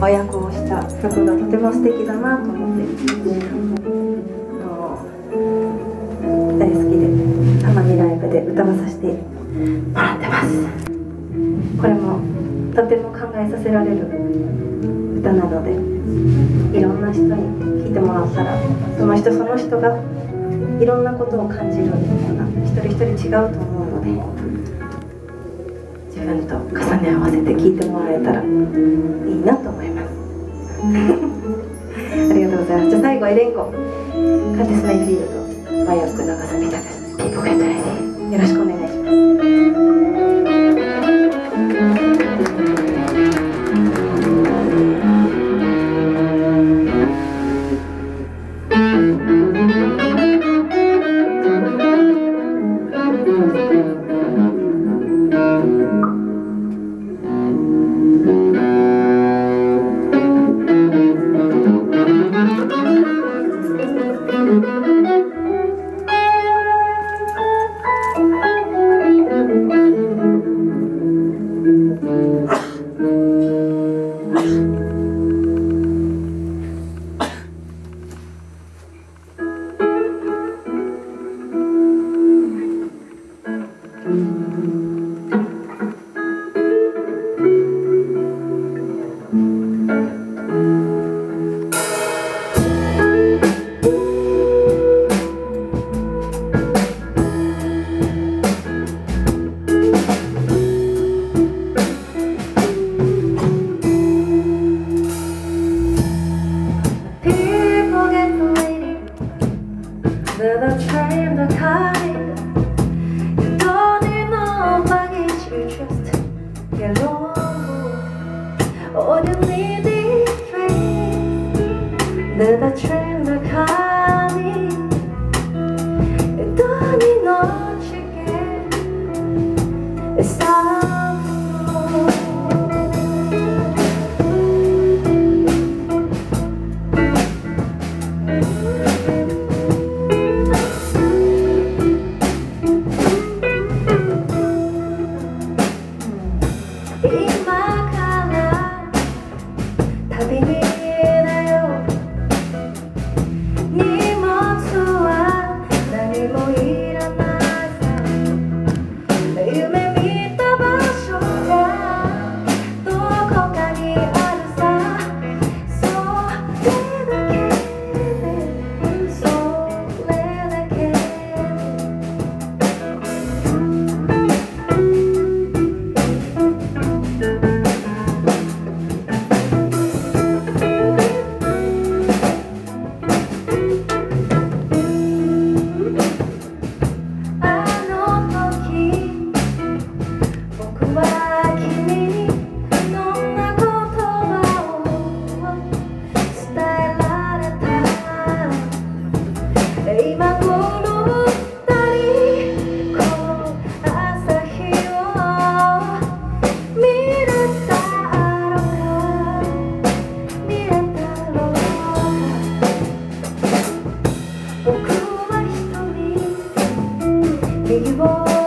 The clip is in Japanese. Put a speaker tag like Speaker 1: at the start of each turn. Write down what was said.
Speaker 1: 和訳をした曲がとても素敵だなと思って大好きでたまにライブで歌わさせてもらってます。これもとても考えさせられる歌なのでいろんな人に聴いてもらったらその人その人がいろんなことを感じるような一人一人違うと思うので自分と重ね合わせて聞いてもらえたらいいなと思います。ありがとうございます。じゃあ最後エレンコ。カティス・メイフィールド和訳長さみたです。ピーポケットレディよろしくお願いします。Yeah. the train, the kind You don't need no baggage, you just get along All you need Happy New Year. Baby boy